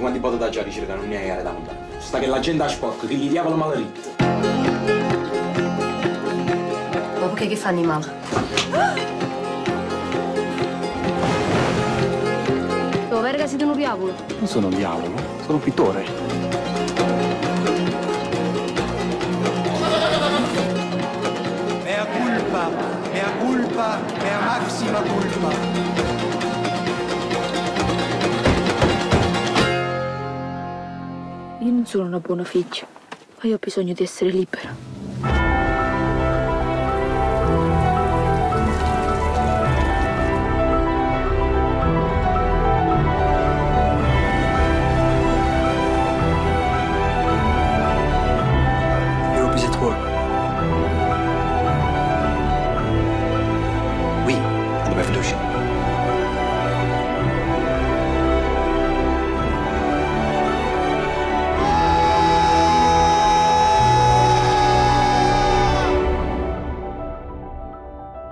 quanti potete già ricercare non ne hai da montare. Sta che la gente ha sporco, che gli diavolo maledetto. Ma perché che fanno i male? Oh, verga, siete un diavolo. Non sono un diavolo, sono un pittore. Mea culpa, mea culpa, mea maxima culpa. Io non sono una buona figlia, ma io ho bisogno di essere libera. Europe is at war. We are the revolution.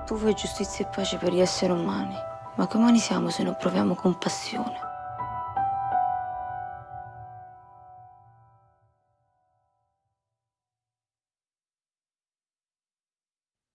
Tu vuoi giustizia e pace per gli esseri umani, ma che umani siamo se non proviamo compassione?